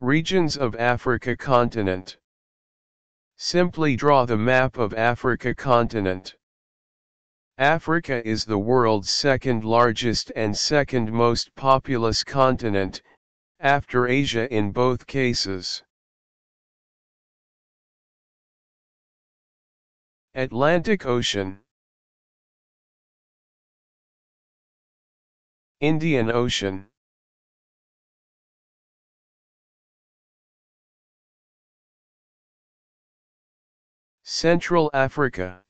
Regions of Africa continent. Simply draw the map of Africa continent. Africa is the world's second largest and second most populous continent, after Asia in both cases. Atlantic Ocean Indian Ocean Central Africa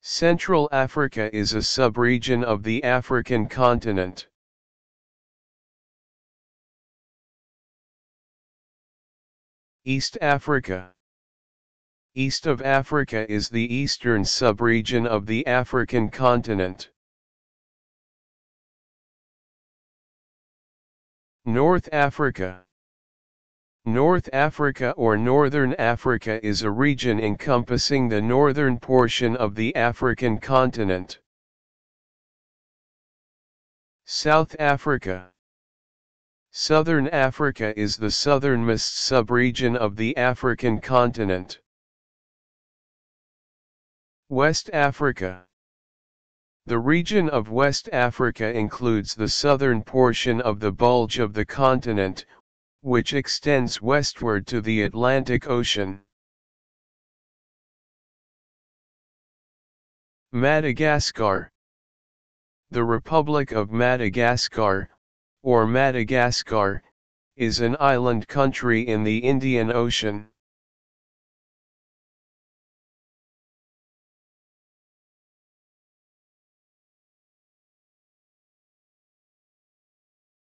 Central Africa is a subregion of the African continent. East Africa East of Africa is the eastern subregion of the African continent. North Africa North Africa or Northern Africa is a region encompassing the northern portion of the African continent. South Africa Southern Africa is the southernmost subregion of the African continent. West Africa The region of West Africa includes the southern portion of the bulge of the continent, which extends westward to the Atlantic Ocean. Madagascar The Republic of Madagascar, or Madagascar, is an island country in the Indian Ocean.